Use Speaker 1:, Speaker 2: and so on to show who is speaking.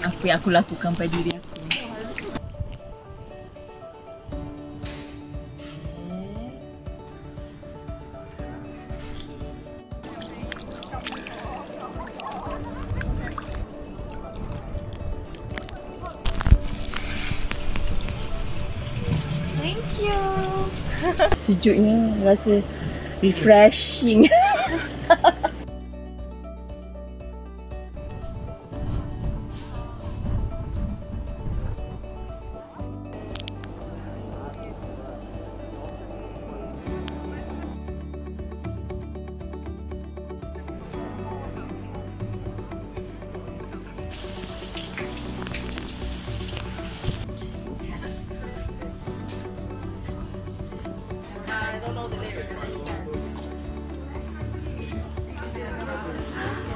Speaker 1: Apa yang aku lakukan pada diri aku. Thank you. Sejuknya rasa refreshing. Yeah.